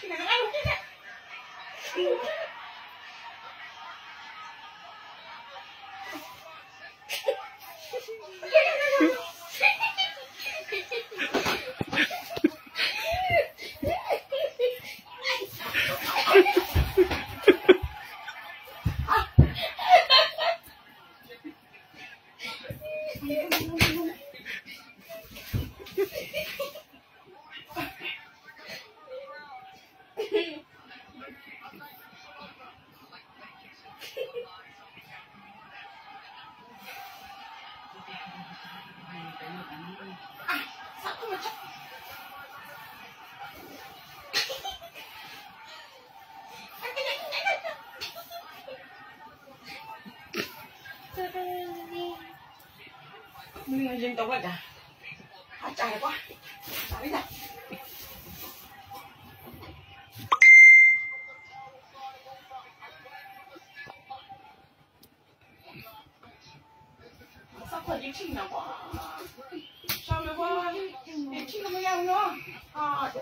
Cái mình dừng tàu vậy cả. À chạy quá. Chạy đi nào 你听那话，上面话，你听怎么样？啊。